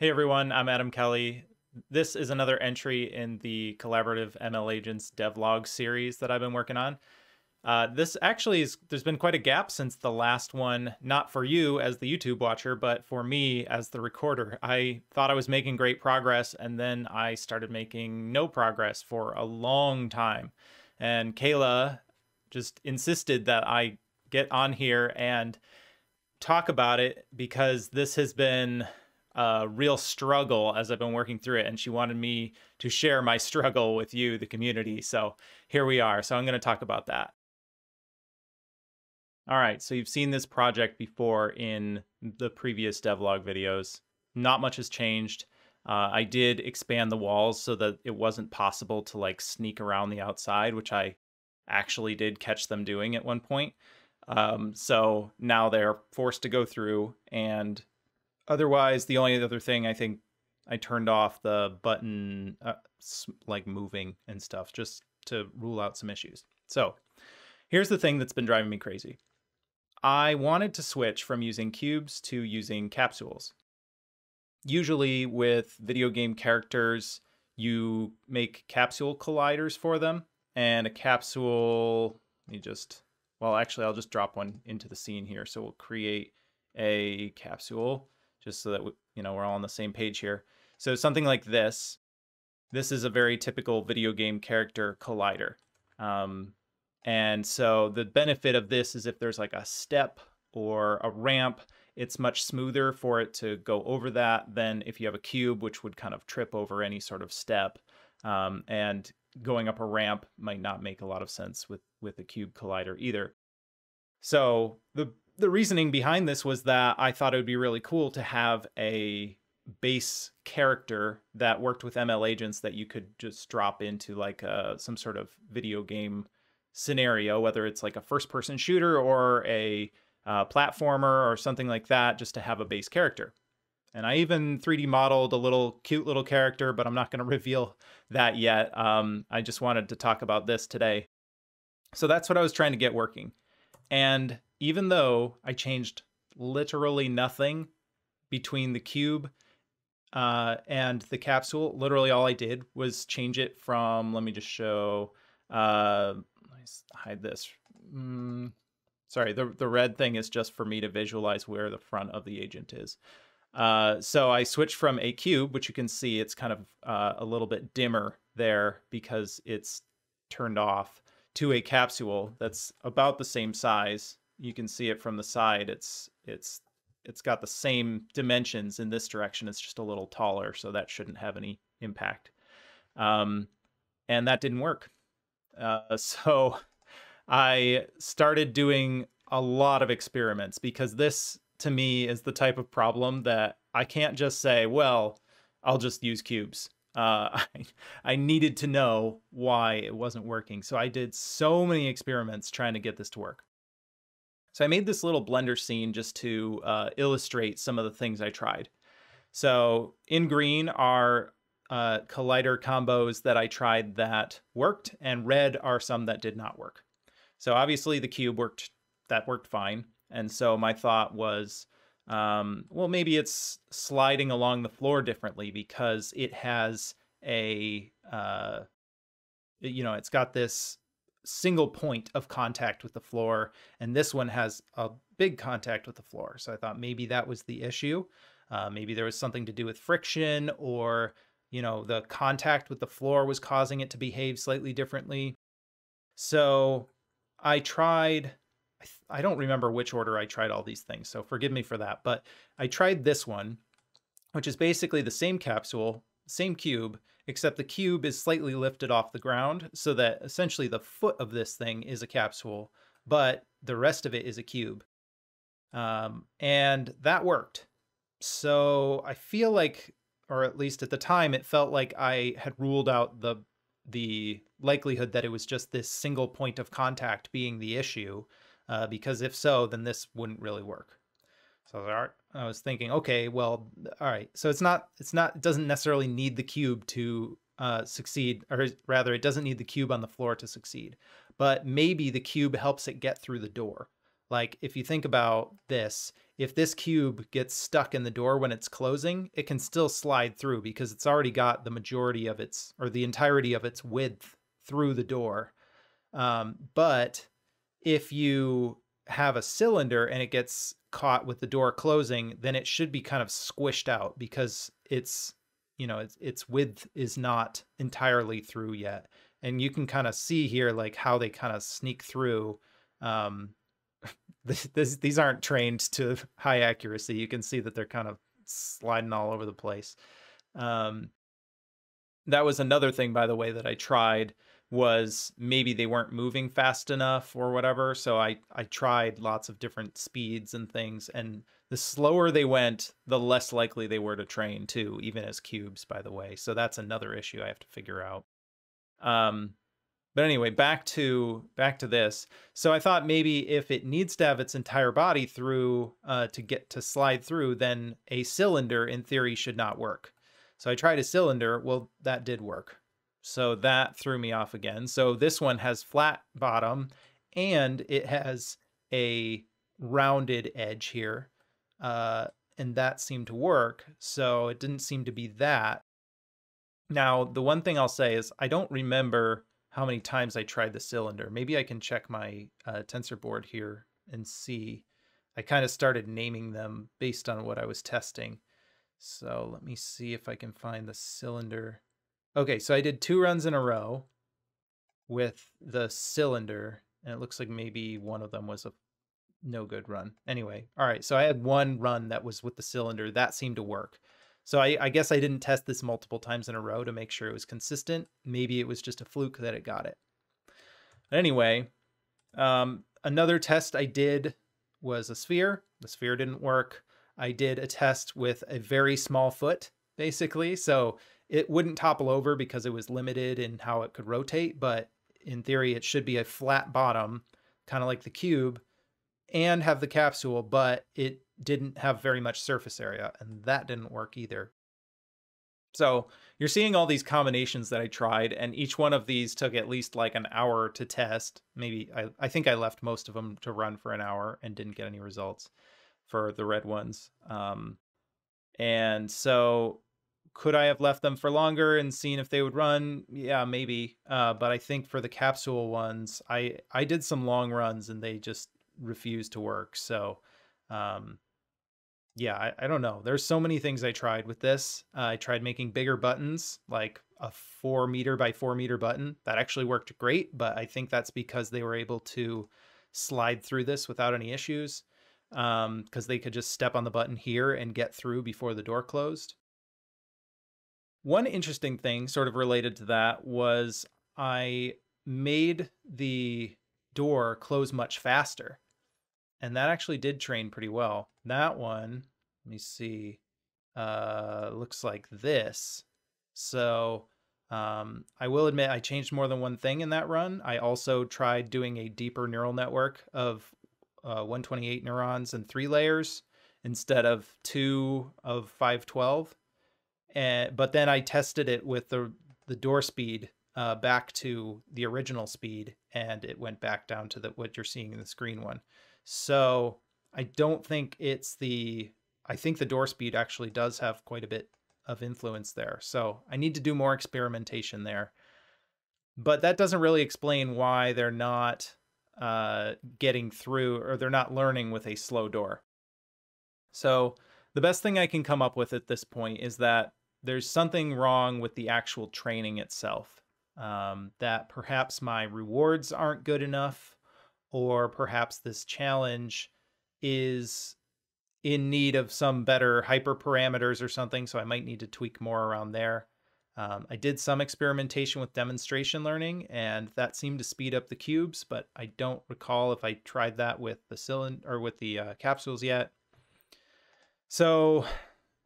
Hey everyone, I'm Adam Kelly. This is another entry in the collaborative ML Agents devlog series that I've been working on. Uh, this actually is, there's been quite a gap since the last one, not for you as the YouTube watcher, but for me as the recorder. I thought I was making great progress and then I started making no progress for a long time. And Kayla just insisted that I get on here and talk about it because this has been a real struggle as I've been working through it. And she wanted me to share my struggle with you, the community. So here we are. So I'm going to talk about that. All right, so you've seen this project before in the previous devlog videos. Not much has changed. Uh, I did expand the walls so that it wasn't possible to like sneak around the outside, which I actually did catch them doing at one point. Um, so now they're forced to go through and otherwise, the only other thing I think I turned off the button uh, like moving and stuff just to rule out some issues. So here's the thing that's been driving me crazy. I wanted to switch from using cubes to using capsules. Usually with video game characters, you make capsule colliders for them and a capsule, you just, well, actually I'll just drop one into the scene here. So we'll create a capsule just so that we, you know we're all on the same page here. So something like this, this is a very typical video game character collider. Um, and so the benefit of this is if there's like a step or a ramp, it's much smoother for it to go over that than if you have a cube, which would kind of trip over any sort of step. Um, and going up a ramp might not make a lot of sense with with a cube collider either. So the the reasoning behind this was that I thought it would be really cool to have a base character that worked with ML agents that you could just drop into like a, uh, some sort of video game scenario, whether it's like a first person shooter or a uh, platformer or something like that, just to have a base character. And I even 3D modeled a little cute little character, but I'm not going to reveal that yet. Um, I just wanted to talk about this today. So that's what I was trying to get working. And even though I changed literally nothing between the cube uh, and the capsule, literally all I did was change it from, let me just show, uh, hide this. Mm, sorry, the, the red thing is just for me to visualize where the front of the agent is. Uh, so I switched from a cube, which you can see it's kind of uh, a little bit dimmer there because it's turned off, to a capsule that's about the same size you can see it from the side. It's it's it's got the same dimensions in this direction. It's just a little taller, so that shouldn't have any impact. Um, and that didn't work. Uh, so I started doing a lot of experiments because this, to me, is the type of problem that I can't just say, well, I'll just use cubes. Uh, I, I needed to know why it wasn't working. So I did so many experiments trying to get this to work. So I made this little blender scene just to uh, illustrate some of the things I tried. So in green are uh, collider combos that I tried that worked, and red are some that did not work. So obviously the cube worked, that worked fine. And so my thought was, um, well, maybe it's sliding along the floor differently because it has a, uh, you know, it's got this single point of contact with the floor, and this one has a big contact with the floor. So I thought maybe that was the issue. Uh, maybe there was something to do with friction, or you know, the contact with the floor was causing it to behave slightly differently. So I tried. I don't remember which order I tried all these things, so forgive me for that. But I tried this one, which is basically the same capsule, same cube, except the cube is slightly lifted off the ground so that essentially the foot of this thing is a capsule, but the rest of it is a cube. Um, and that worked. So I feel like, or at least at the time, it felt like I had ruled out the the likelihood that it was just this single point of contact being the issue, uh, because if so, then this wouldn't really work. So I was thinking, okay, well, all right. So it's not, it's not, it doesn't necessarily need the cube to uh, succeed, or rather, it doesn't need the cube on the floor to succeed. But maybe the cube helps it get through the door. Like if you think about this, if this cube gets stuck in the door when it's closing, it can still slide through because it's already got the majority of its or the entirety of its width through the door. Um, but if you have a cylinder and it gets caught with the door closing, then it should be kind of squished out because it's you know its its width is not entirely through yet. And you can kind of see here like how they kind of sneak through um this, this, these aren't trained to high accuracy. You can see that they're kind of sliding all over the place. Um that was another thing by the way that i tried was maybe they weren't moving fast enough or whatever so i i tried lots of different speeds and things and the slower they went the less likely they were to train too even as cubes by the way so that's another issue i have to figure out um, but anyway, back to back to this. So I thought maybe if it needs to have its entire body through uh, to get to slide through, then a cylinder in theory should not work. So I tried a cylinder. Well, that did work. So that threw me off again. So this one has flat bottom and it has a rounded edge here. Uh, and that seemed to work. So it didn't seem to be that. Now, the one thing I'll say is I don't remember how many times I tried the cylinder. Maybe I can check my uh, TensorBoard here and see. I kind of started naming them based on what I was testing. So let me see if I can find the cylinder. Okay, so I did two runs in a row with the cylinder, and it looks like maybe one of them was a no good run. Anyway, all right, so I had one run that was with the cylinder. That seemed to work. So I, I, guess I didn't test this multiple times in a row to make sure it was consistent. Maybe it was just a fluke that it got it. But Anyway, um, another test I did was a sphere. The sphere didn't work. I did a test with a very small foot, basically. So it wouldn't topple over because it was limited in how it could rotate. But in theory, it should be a flat bottom, kind of like the cube, and have the capsule, but it didn't have very much surface area, and that didn't work either. So you're seeing all these combinations that I tried, and each one of these took at least like an hour to test. Maybe I, I think I left most of them to run for an hour and didn't get any results for the red ones. Um, and so could I have left them for longer and seen if they would run? Yeah, maybe. Uh, but I think for the capsule ones, I I did some long runs and they just refused to work. So um, yeah, I, I, don't know. There's so many things I tried with this. Uh, I tried making bigger buttons, like a four meter by four meter button. That actually worked great, but I think that's because they were able to slide through this without any issues because um, they could just step on the button here and get through before the door closed. One interesting thing, sort of related to that, was I made the door close much faster and that actually did train pretty well. That one, let me see, uh, looks like this. So um, I will admit I changed more than one thing in that run. I also tried doing a deeper neural network of uh, 128 neurons and three layers instead of two of 512. And, but then I tested it with the, the door speed uh, back to the original speed and it went back down to the, what you're seeing in the screen one. So I don't think it's the, I think the door speed actually does have quite a bit of influence there. So I need to do more experimentation there. But that doesn't really explain why they're not uh, getting through or they're not learning with a slow door. So the best thing I can come up with at this point is that there's something wrong with the actual training itself. Um, that perhaps my rewards aren't good enough or perhaps this challenge is in need of some better hyperparameters or something, so I might need to tweak more around there. Um, I did some experimentation with demonstration learning, and that seemed to speed up the cubes, but I don't recall if I tried that with the cylinder or with the uh, capsules yet. So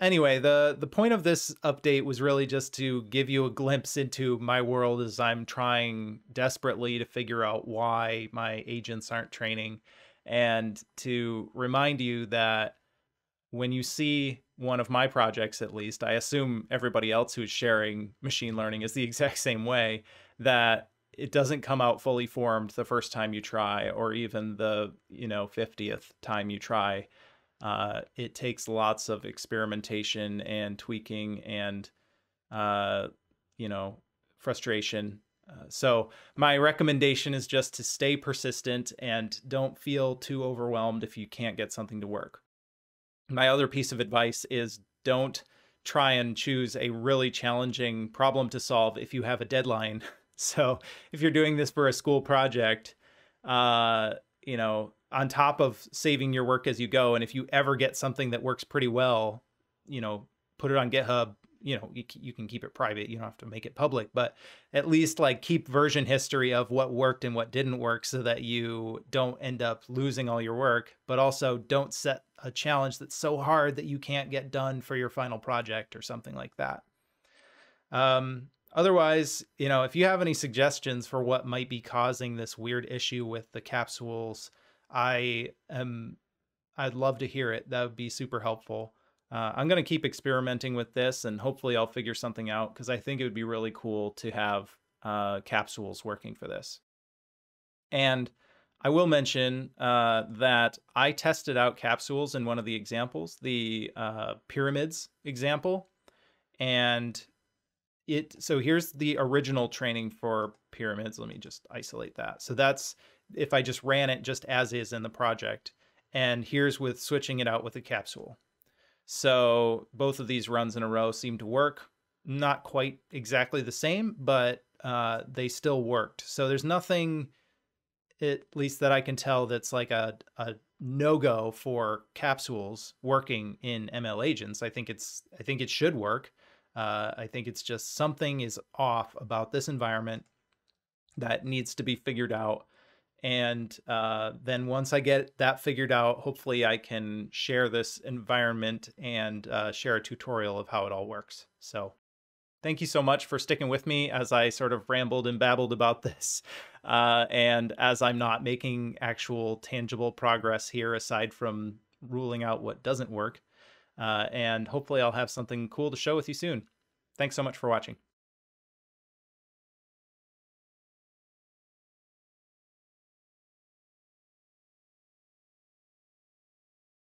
anyway, the the point of this update was really just to give you a glimpse into my world as I'm trying desperately to figure out why my agents aren't training and to remind you that when you see one of my projects at least, I assume everybody else who's sharing machine learning is the exact same way that it doesn't come out fully formed the first time you try, or even the you know fiftieth time you try. Uh, it takes lots of experimentation and tweaking and uh, you know frustration. Uh, so my recommendation is just to stay persistent and don't feel too overwhelmed if you can't get something to work. My other piece of advice is don't try and choose a really challenging problem to solve if you have a deadline. So if you're doing this for a school project, uh, you know, on top of saving your work as you go, and if you ever get something that works pretty well, you know, put it on GitHub, you know you, you can keep it private you don't have to make it public but at least like keep version history of what worked and what didn't work so that you don't end up losing all your work but also don't set a challenge that's so hard that you can't get done for your final project or something like that. Um, otherwise you know if you have any suggestions for what might be causing this weird issue with the capsules i am i'd love to hear it that would be super helpful uh, I'm going to keep experimenting with this and hopefully I'll figure something out because I think it would be really cool to have uh, capsules working for this. And I will mention uh, that I tested out capsules in one of the examples, the uh, pyramids example. And it, so here's the original training for pyramids. Let me just isolate that. So that's if I just ran it just as is in the project. And here's with switching it out with a capsule. So both of these runs in a row seem to work. Not quite exactly the same, but uh, they still worked. So there's nothing, at least that I can tell, that's like a, a no-go for capsules working in ML agents. I think it's I think it should work. Uh, I think it's just something is off about this environment that needs to be figured out and uh, then once I get that figured out, hopefully I can share this environment and uh, share a tutorial of how it all works. So thank you so much for sticking with me as I sort of rambled and babbled about this. Uh, and as I'm not making actual tangible progress here, aside from ruling out what doesn't work. Uh, and hopefully I'll have something cool to show with you soon. Thanks so much for watching.